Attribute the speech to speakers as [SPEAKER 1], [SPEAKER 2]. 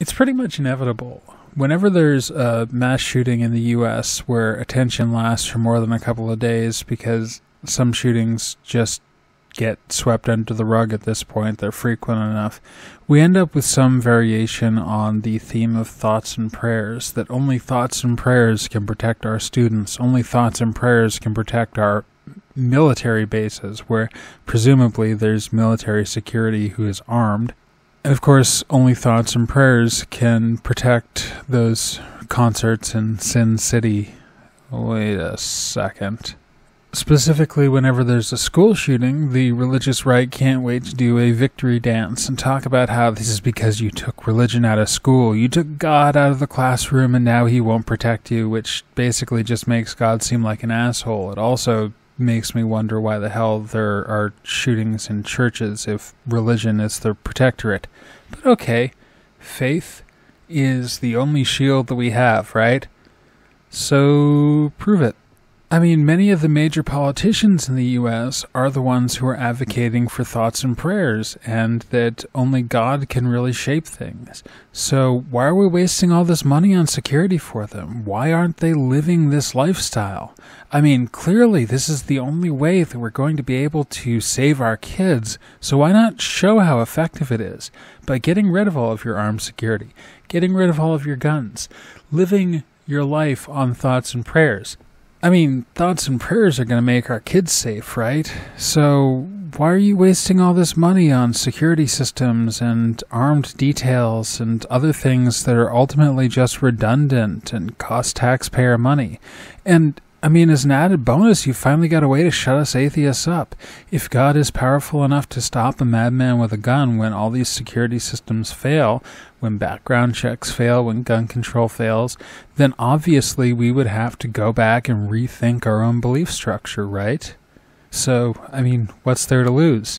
[SPEAKER 1] It's pretty much inevitable. Whenever there's a mass shooting in the US where attention lasts for more than a couple of days because some shootings just get swept under the rug at this point, they're frequent enough, we end up with some variation on the theme of thoughts and prayers that only thoughts and prayers can protect our students, only thoughts and prayers can protect our military bases where presumably there's military security who is armed and of course, only thoughts and prayers can protect those concerts in Sin City. Wait a second. Specifically, whenever there's a school shooting, the religious right can't wait to do a victory dance and talk about how this is because you took religion out of school. You took God out of the classroom and now he won't protect you, which basically just makes God seem like an asshole. It also makes me wonder why the hell there are shootings in churches if religion is the protectorate. But okay, faith is the only shield that we have, right? So prove it. I mean, many of the major politicians in the US are the ones who are advocating for thoughts and prayers, and that only God can really shape things. So, why are we wasting all this money on security for them? Why aren't they living this lifestyle? I mean, clearly, this is the only way that we're going to be able to save our kids, so why not show how effective it is by getting rid of all of your armed security, getting rid of all of your guns, living your life on thoughts and prayers? I mean, thoughts and prayers are going to make our kids safe, right? So, why are you wasting all this money on security systems and armed details and other things that are ultimately just redundant and cost taxpayer money? And I mean, as an added bonus, you finally got a way to shut us atheists up. If God is powerful enough to stop a madman with a gun when all these security systems fail, when background checks fail, when gun control fails, then obviously we would have to go back and rethink our own belief structure, right? So, I mean, what's there to lose?